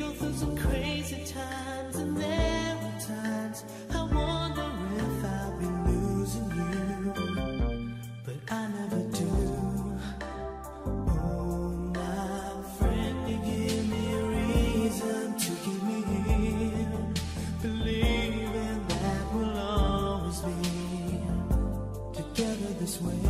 go through some crazy times, and there times I wonder if I'll be losing you, but I never do. Oh, my friend, you give me a reason to keep me here, believing that we'll always be together this way.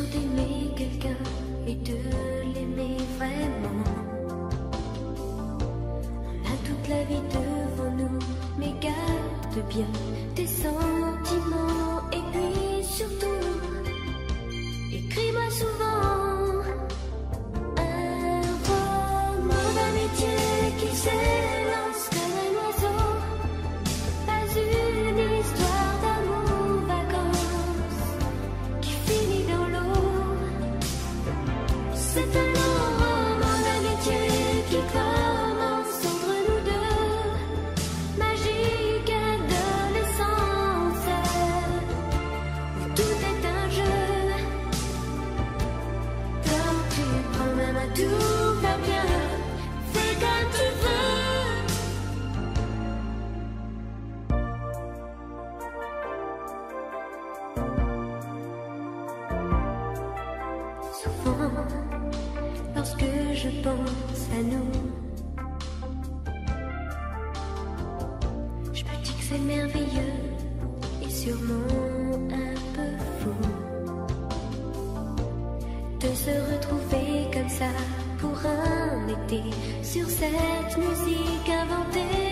d'aimer quelqu'un et de l'aimer vraiment. On a toute la vie devant nous, mais garde bien tes sens. je pense à nous. Je me dis que c'est merveilleux et sûrement un peu fou de se retrouver comme ça pour un été sur cette musique inventée.